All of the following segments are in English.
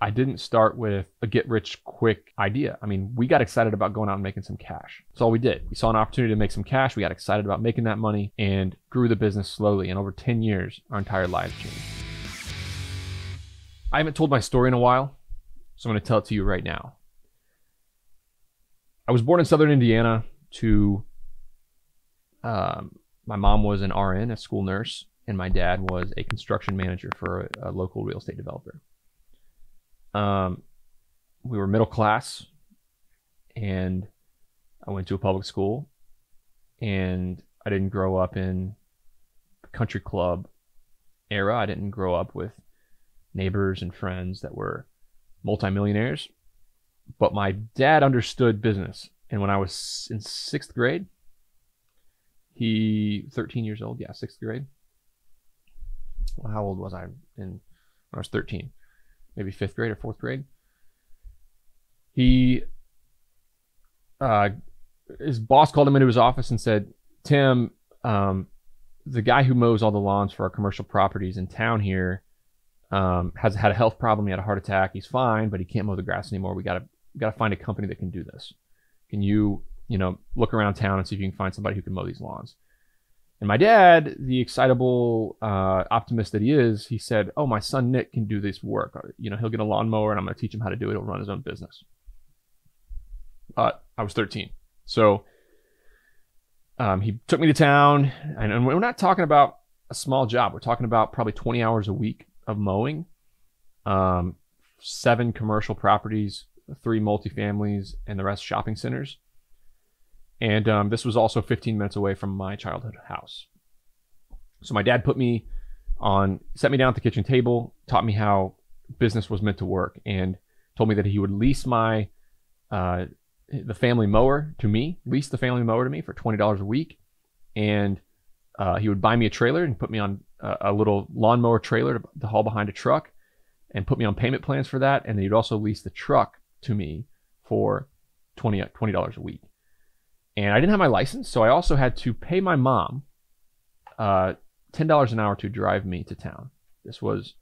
I didn't start with a get rich quick idea. I mean, we got excited about going out and making some cash. That's all we did. We saw an opportunity to make some cash. We got excited about making that money and grew the business slowly. And over 10 years, our entire lives changed. I haven't told my story in a while, so I'm going to tell it to you right now. I was born in southern Indiana to um, my mom was an RN, a school nurse, and my dad was a construction manager for a, a local real estate developer. Um, we were middle class, and I went to a public school, and I didn't grow up in the country club era. I didn't grow up with neighbors and friends that were multimillionaires, but my dad understood business. And when I was in sixth grade, he 13 years old, yeah, sixth grade. Well, how old was I in when I was 13? Maybe fifth grade or fourth grade. He, uh, his boss called him into his office and said, Tim, um, the guy who mows all the lawns for our commercial properties in town here um, has had a health problem. He had a heart attack. He's fine, but he can't mow the grass anymore. We gotta we gotta find a company that can do this. Can you you know look around town and see if you can find somebody who can mow these lawns? And my dad, the excitable uh, optimist that he is, he said, "Oh, my son Nick can do this work. Uh, you know, he'll get a lawnmower, and I'm going to teach him how to do it. He'll run his own business." But I was 13, so um, he took me to town, and we're not talking about a small job. We're talking about probably 20 hours a week of mowing, um, seven commercial properties, three multifamilies, and the rest shopping centers. And um, this was also 15 minutes away from my childhood house. So my dad put me on, set me down at the kitchen table, taught me how business was meant to work, and told me that he would lease my uh, the family mower to me, lease the family mower to me for twenty dollars a week, and uh, he would buy me a trailer and put me on a, a little lawnmower trailer to, to, haul behind a truck, and put me on payment plans for that, and he'd also lease the truck to me for 20 dollars a week and I didn't have my license, so I also had to pay my mom uh, ten dollars an hour to drive me to town. This was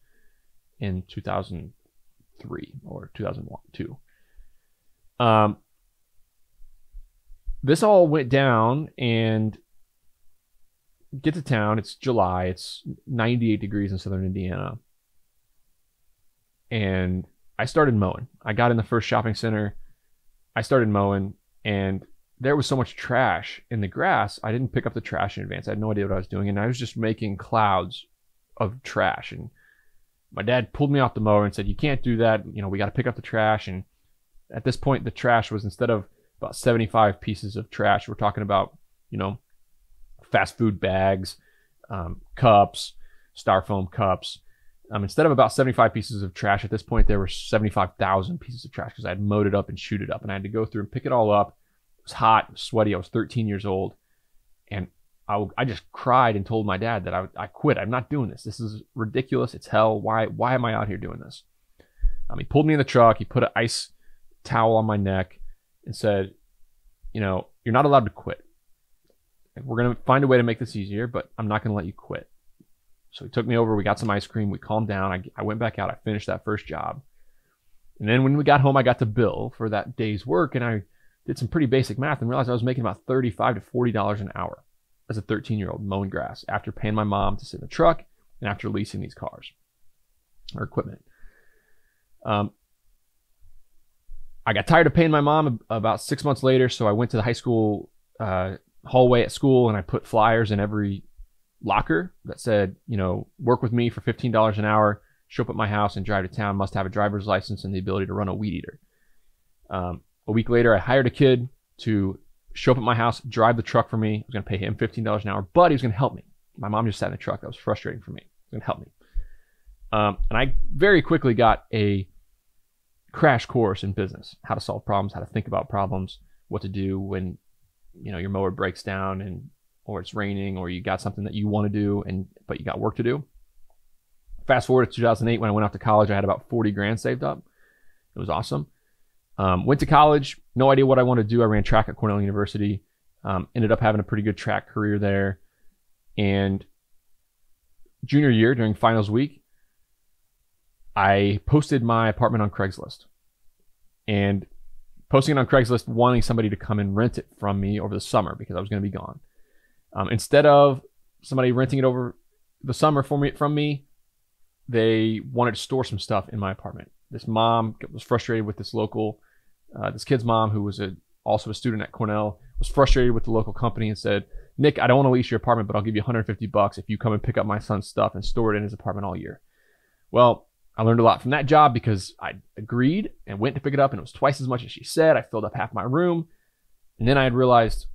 in 2003 or 2001, two. Um, this all went down and get to town. It's July. It's 98 degrees in southern Indiana, and I started mowing. I got in the first shopping center. I started mowing, and there was so much trash in the grass. I didn't pick up the trash in advance. I had no idea what I was doing, and I was just making clouds of trash. And my dad pulled me off the mower and said, "You can't do that. You know, we got to pick up the trash." And at this point, the trash was instead of about 75 pieces of trash, we're talking about you know fast food bags, um, cups, styrofoam cups. Um, instead of about 75 pieces of trash at this point, there were 75,000 pieces of trash because I had mowed it up and shoot it up, and I had to go through and pick it all up was hot, sweaty. I was 13 years old, and I, I just cried and told my dad that I, I quit. I'm not doing this. This is ridiculous. It's hell. Why why am I out here doing this? Um, he pulled me in the truck. He put an ice towel on my neck and said, you know, you're not allowed to quit. We're gonna find a way to make this easier, but I'm not gonna let you quit. So he took me over. We got some ice cream. We calmed down. I, I went back out. I finished that first job. And then when we got home, I got to bill for that day's work, and I did some pretty basic math and realized I was making about 35 to $40 an hour as a 13 year old mowing grass after paying my mom to sit in the truck and after leasing these cars or equipment. Um, I got tired of paying my mom about six months later, so I went to the high school uh, hallway at school and I put flyers in every locker that said, you know, work with me for $15 an hour, show up at my house and drive to town, must have a driver's license and the ability to run a weed eater. Um, a week later, I hired a kid to show up at my house, drive the truck for me. I was going to pay him $15 an hour, but he was going to help me. My mom just sat in the truck. That was frustrating for me. He was going to help me. Um, and I very quickly got a crash course in business, how to solve problems, how to think about problems, what to do when, you know, your mower breaks down and, or it's raining or you got something that you want to do and, but you got work to do. Fast forward to 2008 when I went off to college, I had about 40 grand saved up. It was awesome. Um, went to college, no idea what I wanted to do. I ran track at Cornell University. Um, ended up having a pretty good track career there. And junior year during finals week, I posted my apartment on Craigslist and posting it on Craigslist, wanting somebody to come and rent it from me over the summer because I was going to be gone. Um, instead of somebody renting it over the summer for me from me, they wanted to store some stuff in my apartment. This mom was frustrated with this local, uh, this kid's mom, who was a, also a student at Cornell, was frustrated with the local company and said, Nick, I don't want to lease your apartment, but I'll give you 150 bucks if you come and pick up my son's stuff and store it in his apartment all year. Well, I learned a lot from that job because I agreed and went to pick it up, and it was twice as much as she said. I filled up half my room. And then I had realized,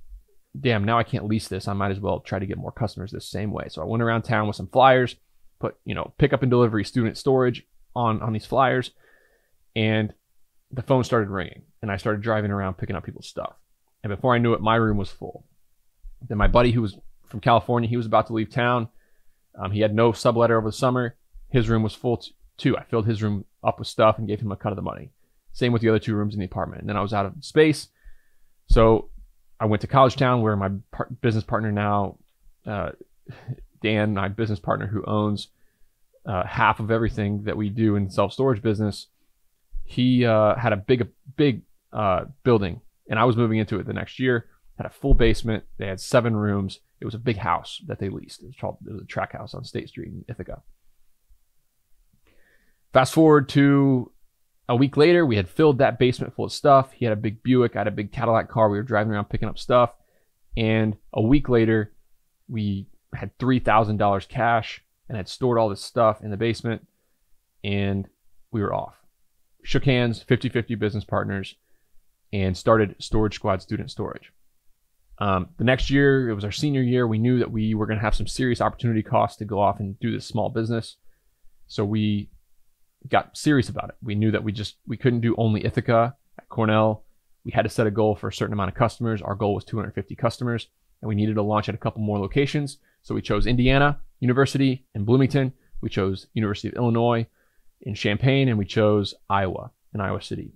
damn, now I can't lease this. I might as well try to get more customers this same way. So I went around town with some flyers, put, you know, pick up and delivery student storage on, on these flyers, and the phone started ringing. And I started driving around picking up people's stuff. And before I knew it, my room was full. Then my buddy, who was from California, he was about to leave town. Um, he had no subletter over the summer. His room was full t- too. I filled his room up with stuff and gave him a cut of the money. Same with the other two rooms in the apartment. And then I was out of space. So I went to College Town where my par- business partner now, uh, Dan, my business partner who owns uh, half of everything that we do in self storage business, he uh, had a big, big uh, building, and I was moving into it the next year. Had a full basement. They had seven rooms. It was a big house that they leased. It was called it was a track house on State Street in Ithaca. Fast forward to a week later, we had filled that basement full of stuff. He had a big Buick, I had a big Cadillac car. We were driving around picking up stuff. And a week later, we had $3,000 cash and had stored all this stuff in the basement. And we were off. Shook hands, 50 50 business partners, and started Storage Squad Student Storage. Um, the next year, it was our senior year. We knew that we were going to have some serious opportunity costs to go off and do this small business. So we got serious about it. We knew that we just we couldn't do only Ithaca at Cornell. We had to set a goal for a certain amount of customers. Our goal was 250 customers, and we needed to launch at a couple more locations. So we chose Indiana University in Bloomington. We chose University of Illinois in Champaign, and we chose Iowa in Iowa City.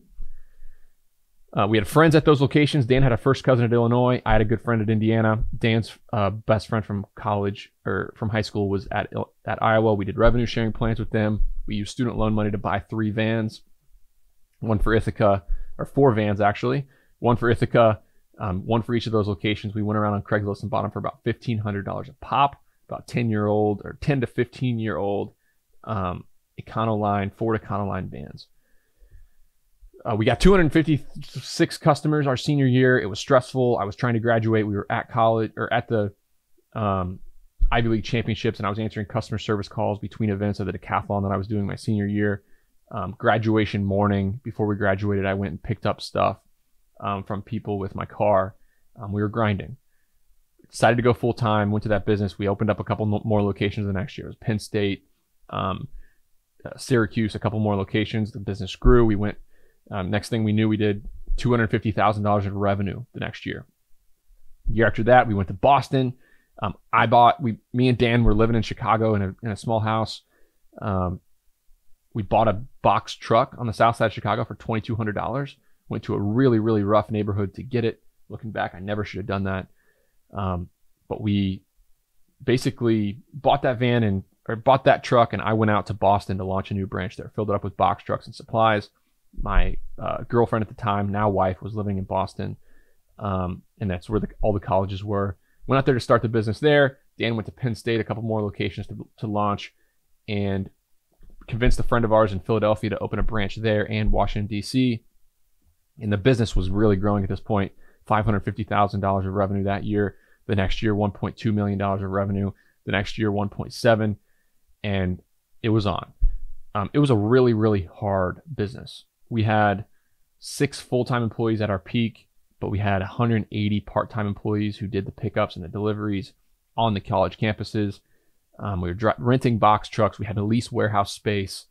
Uh, we had friends at those locations. Dan had a first cousin at Illinois. I had a good friend at Indiana. Dan's uh, best friend from college or from high school was at at Iowa. We did revenue sharing plans with them. We used student loan money to buy three vans, one for Ithaca, or four vans actually, one for Ithaca, um, one for each of those locations. We went around on Craigslist and bought them for about fifteen hundred dollars a pop. About ten year old or ten to fifteen year old um, Econoline Ford Econoline vans. Uh, we got 256 customers our senior year. It was stressful. I was trying to graduate. We were at college or at the um, Ivy League championships, and I was answering customer service calls between events of the decathlon that I was doing my senior year. Um, graduation morning, before we graduated, I went and picked up stuff um, from people with my car. Um, we were grinding. Decided to go full time. Went to that business. We opened up a couple more locations the next year. It was Penn State, um, uh, Syracuse, a couple more locations. The business grew. We went um, next thing we knew, we did $250,000 in revenue the next year. Year after that, we went to Boston. Um, I bought, we, me and Dan were living in Chicago in a, in a small house. Um, we bought a box truck on the south side of Chicago for $2,200. Went to a really, really rough neighborhood to get it. Looking back, I never should have done that. Um, but we basically bought that van and or bought that truck, and I went out to Boston to launch a new branch there. Filled it up with box trucks and supplies my uh, girlfriend at the time, now wife, was living in Boston, um, and that's where the, all the colleges were. Went out there to start the business there. Dan went to Penn State, a couple more locations to, to launch, and convinced a friend of ours in Philadelphia to open a branch there and Washington D.C. And the business was really growing at this point. Five hundred fifty thousand dollars of revenue that year. The next year, one point two million dollars of revenue. The next year, one point seven, and it was on. Um, it was a really, really hard business we had six full-time employees at our peak, but we had 180 part-time employees who did the pickups and the deliveries on the college campuses. Um, we were dr- renting box trucks. We had to lease warehouse space.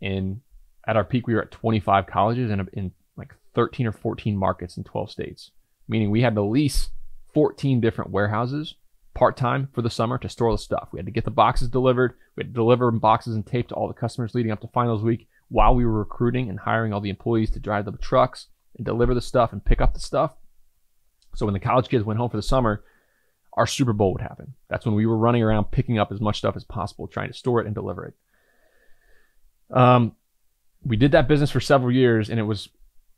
And at our peak, we were at 25 colleges and in like 13 or 14 markets in 12 states, meaning we had to lease 14 different warehouses part time for the summer to store the stuff. We had to get the boxes delivered. We had to deliver boxes and tape to all the customers leading up to finals week while we were recruiting and hiring all the employees to drive the trucks and deliver the stuff and pick up the stuff. So when the college kids went home for the summer, our Super Bowl would happen. That's when we were running around picking up as much stuff as possible, trying to store it and deliver it. Um, we did that business for several years, and it was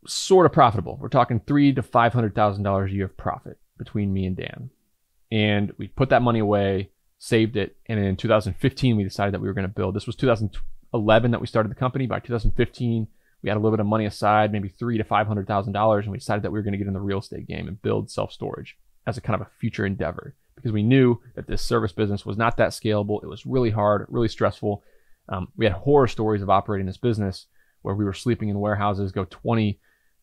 sort of profitable. We're talking three to five hundred thousand dollars a year of profit between me and Dan, and we put that money away, saved it, and in 2015 we decided that we were going to build. This was 2011 that we started the company. By 2015, we had a little bit of money aside, maybe three to five hundred thousand dollars, and we decided that we were going to get in the real estate game and build self storage as a kind of a future endeavor because we knew that this service business was not that scalable. It was really hard, really stressful. Um, we had horror stories of operating this business where we were sleeping in warehouses, go 20,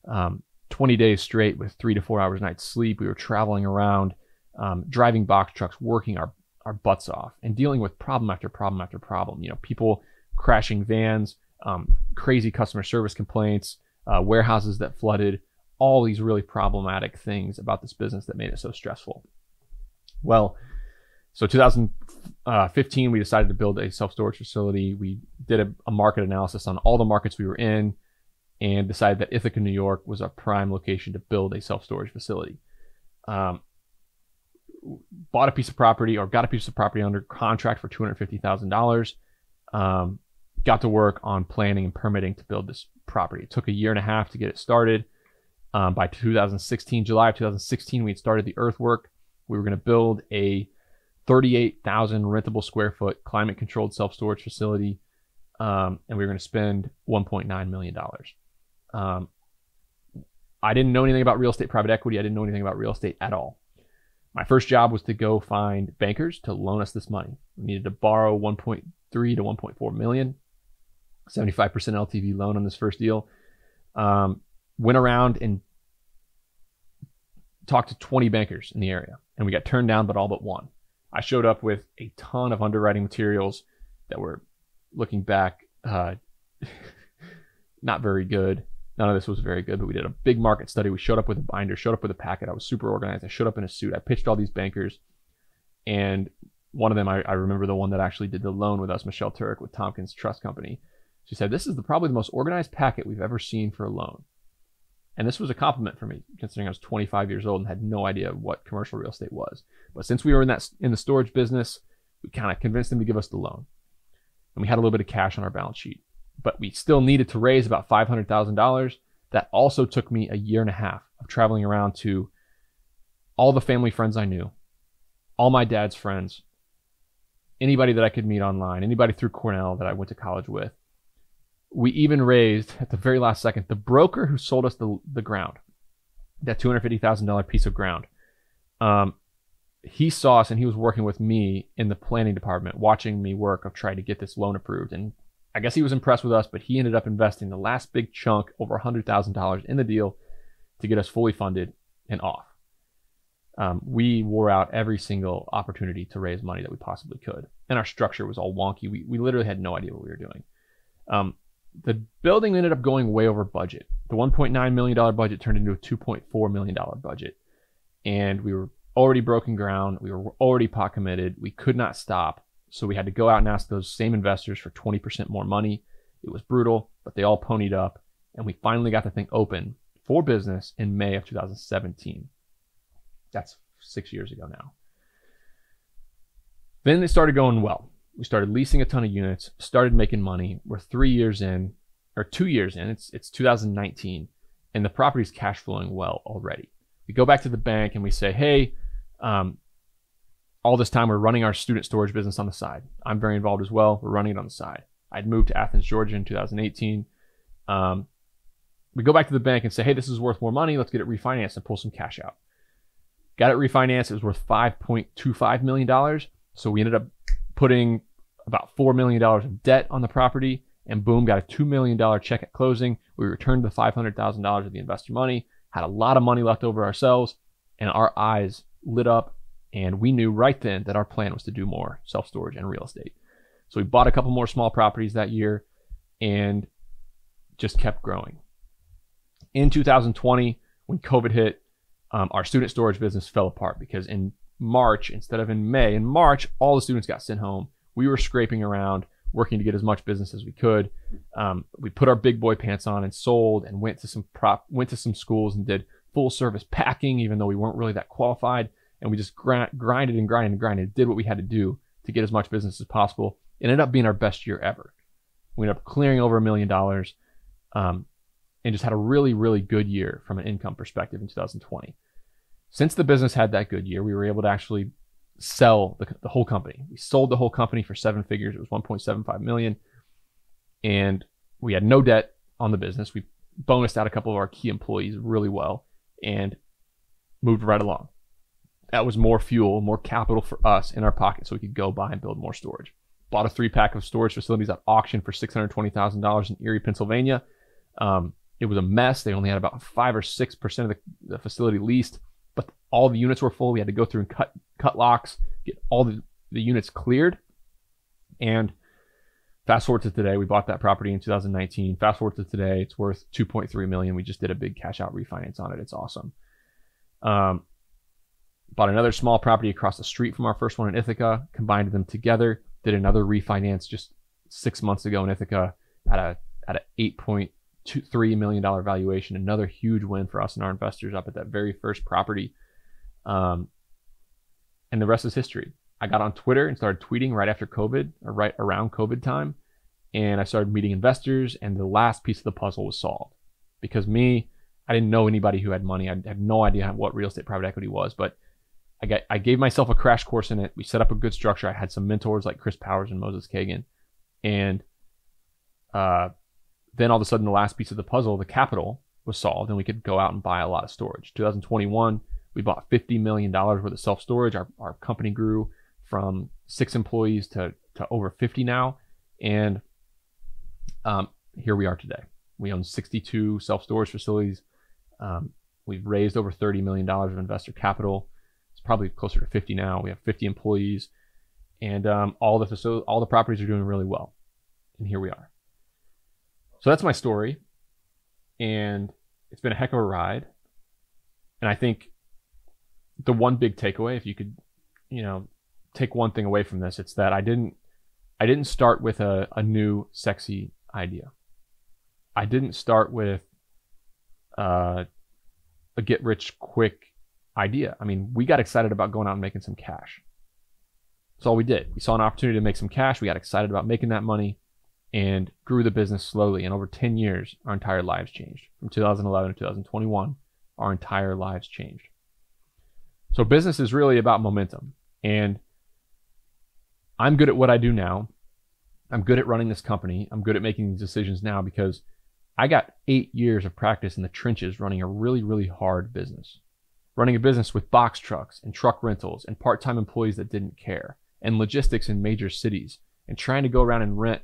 um, 20 days straight with three to four hours night sleep. We were traveling around, um, driving box trucks, working our, our butts off, and dealing with problem after problem after problem. You know, people crashing vans, um, crazy customer service complaints, uh, warehouses that flooded, all these really problematic things about this business that made it so stressful. Well, so 2015, we decided to build a self storage facility. We did a, a, market analysis on all the markets we were in and decided that Ithaca, New York was a prime location to build a self storage facility. Um, bought a piece of property or got a piece of property under contract for $250,000. Um, got to work on planning and permitting to build this property. It took a year and a half to get it started. Um, by 2016, July of 2016, we had started the earthwork. We were going to build a 38,000 rentable square foot climate controlled self storage facility. Um, and we were going to spend $1.9 million. Um, I didn't know anything about real estate private equity. I didn't know anything about real estate at all. My first job was to go find bankers to loan us this money. We needed to borrow 1.3 to 1.4 million, 75% LTV loan on this first deal. Um, went around and talked to 20 bankers in the area, and we got turned down, but all but one. I showed up with a ton of underwriting materials that were, looking back, uh, not very good. None of this was very good, but we did a big market study. We showed up with a binder, showed up with a packet. I was super organized. I showed up in a suit. I pitched all these bankers, and one of them, I, I remember the one that actually did the loan with us, Michelle Turk with Tompkins Trust Company. She said, "This is the, probably the most organized packet we've ever seen for a loan." And this was a compliment for me, considering I was 25 years old and had no idea what commercial real estate was. But since we were in that in the storage business, we kind of convinced them to give us the loan, and we had a little bit of cash on our balance sheet. But we still needed to raise about $500,000. That also took me a year and a half of traveling around to all the family friends I knew, all my dad's friends, anybody that I could meet online, anybody through Cornell that I went to college with, we even raised at the very last second the broker who sold us the, the ground, that $250,000 piece of ground. Um, he saw us and he was working with me in the planning department, watching me work of trying to get this loan approved. And I guess he was impressed with us, but he ended up investing the last big chunk, over $100,000 in the deal to get us fully funded and off. Um, we wore out every single opportunity to raise money that we possibly could. And our structure was all wonky. We, we literally had no idea what we were doing. Um, the building ended up going way over budget. The $1.9 million budget turned into a $2.4 million budget. And we were already broken ground. We were already pot committed. We could not stop. So we had to go out and ask those same investors for 20% more money. It was brutal, but they all ponied up. And we finally got the thing open for business in May of 2017. That's six years ago now. Then it started going well we started leasing a ton of units, started making money. We're three years in, or two years in. It's it's 2019, and the property's cash flowing well already. We go back to the bank and we say, hey, um, all this time we're running our student storage business on the side. I'm very involved as well. We're running it on the side. I'd moved to Athens, Georgia in 2018. Um, we go back to the bank and say, hey, this is worth more money. Let's get it refinanced and pull some cash out. Got it refinanced. It was worth $5.25 million. So we ended up putting about $4 million of debt on the property, and boom, got a $2 million check at closing. We returned the $500,000 of the investor money, had a lot of money left over ourselves, and our eyes lit up. And we knew right then that our plan was to do more self storage and real estate. So we bought a couple more small properties that year and just kept growing. In 2020, when COVID hit, um, our student storage business fell apart because in March instead of in May. In March, all the students got sent home. We were scraping around, working to get as much business as we could. Um, we put our big boy pants on and sold, and went to some prop, went to some schools and did full service packing, even though we weren't really that qualified. And we just grind, grinded and grinded and grinded, did what we had to do to get as much business as possible. It ended up being our best year ever. We ended up clearing over a million dollars um, and just had a really, really good year from an income perspective in 2020. Since the business had that good year, we were able to actually sell the, the whole company. We sold the whole company for seven figures. It was 1.75 million. And we had no debt on the business. We bonused out a couple of our key employees really well and moved right along. That was more fuel, more capital for us in our pocket so we could go buy and build more storage. Bought a three pack of storage facilities at auction for $620,000 in Erie, Pennsylvania. Um, it was a mess. They only had about five or six percent of the, the, facility leased, but all the units were full. We had to go through and cut cut locks, get all the, the units cleared. And fast forward to today, we bought that property in 2019. Fast forward to today, it's worth 2.3 million. We just did a big cash out refinance on it. It's awesome. Um, bought another small property across the street from our first one in Ithaca, combined them together, did another refinance just six months ago in Ithaca at a at an eight point three million dollar valuation. Another huge win for us and our investors up at that very first property. Um, and the rest is history. I got on Twitter and started tweeting right after COVID or right around COVID time. And I started meeting investors, and the last piece of the puzzle was solved. Because me, I didn't know anybody who had money. I had no idea what real estate private equity was, but I got I gave myself a crash course in it. We set up a good structure. I had some mentors like Chris Powers and Moses Kagan, and uh, then all of a sudden the last piece of the puzzle, the capital, was solved, and we could go out and buy a lot of storage. 2021, we bought 50 million dollars worth of self storage. Our our company grew from six employees to to over 50 now, and um, here we are today. We own 62 self storage facilities. Um, we've raised over 30 million dollars of investor capital probably closer to 50 now. We have 50 employees, and um, all the all the properties are doing really well. And here we are. So that's my story, and it's been a heck of a ride. And I think the one big takeaway, if you could, you know, take one thing away from this, it's that I didn't, I didn't start with a, a new sexy idea. I didn't start with uh, a get rich quick idea. I mean, we got excited about going out and making some cash. That's all we did. We saw an opportunity to make some cash. We got excited about making that money and grew the business slowly. And over 10 years, our entire lives changed. From 2011 to 2021, our entire lives changed. So business is really about momentum. And I'm good at what I do now. I'm good at running this company. I'm good at making these decisions now because I got eight years of practice in the trenches running a really, really hard business running a business with box trucks and truck rentals and part time employees that didn't care, and logistics in major cities, and trying to go around and rent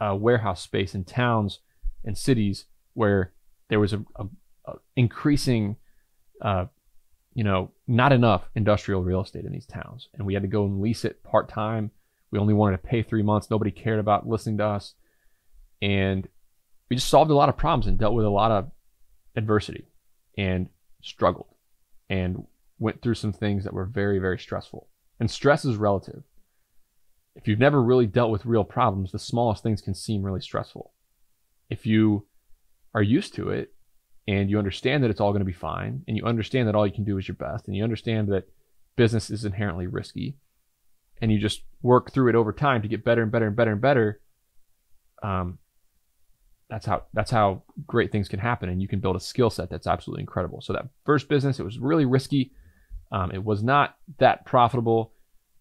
warehouse space in towns and cities where there was a, a, a increasing, uh, you know, not enough industrial real estate in these towns, and we had to go and lease it part time. We only wanted to pay three months. Nobody cared about listening to us, and we just solved a lot of problems and dealt with a lot of adversity and struggled and went through some things that were very, very stressful. And stress is relative. If you've never really dealt with real problems, the smallest things can seem really stressful. If you are used to it and you understand that it's all going to be fine, and you understand that all you can do is your best, and you understand that business is inherently risky, and you just work through it over time to get better and better and better and better, um, that's how that's how great things can happen and you can build a skill set that's absolutely incredible. So that first business it was really risky. Um, it was not that profitable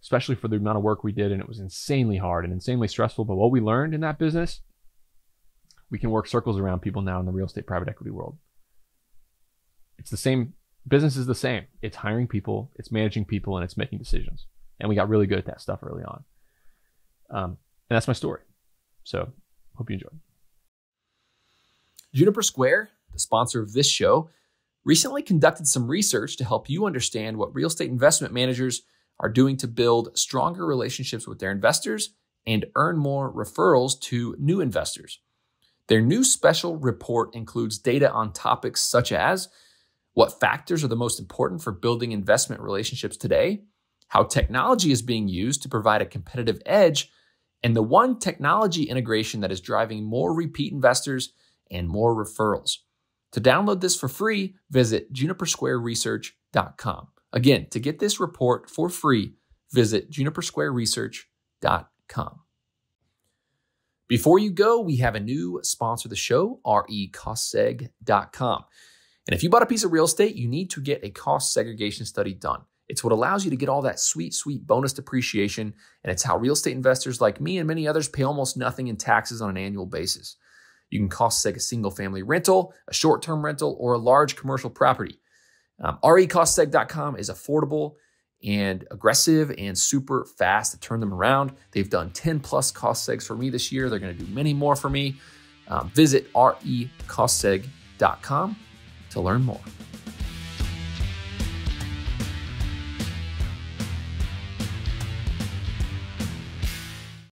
especially for the amount of work we did and it was insanely hard and insanely stressful. But what we learned in that business we can work circles around people now in the real estate private equity world. It's the same business is the same. It's hiring people it's managing people and it's making decisions. And we got really good at that stuff early on. Um, and that's my story. So hope you enjoyed Juniper Square, the sponsor of this show, recently conducted some research to help you understand what real estate investment managers are doing to build stronger relationships with their investors and earn more referrals to new investors. Their new special report includes data on topics such as what factors are the most important for building investment relationships today, how technology is being used to provide a competitive edge, and the one technology integration that is driving more repeat investors and more referrals. To download this for free, visit junipersquareresearch.com. Again, to get this report for free, visit junipersquareresearch.com. Before you go, we have a new sponsor of the show, recostseg.com. And if you bought a piece of real estate, you need to get a cost segregation study done. It's what allows you to get all that sweet, sweet bonus depreciation. And it's how real estate investors like me and many others pay almost nothing in taxes on an annual basis. You can cost seg a single family rental, a short term rental, or a large commercial property. Um, RECostSeg.com is affordable and aggressive and super fast to turn them around. They've done 10 plus cost segs for me this year. They're going to do many more for me. Um, visit recostseg.com to learn more.